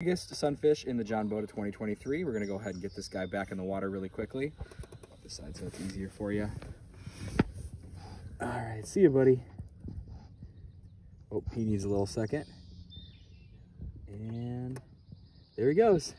biggest sunfish in the John Boda 2023. We're gonna go ahead and get this guy back in the water really quickly. This the side so it's easier for you. All right, see you, buddy. Oh, he needs a little second. And there he goes.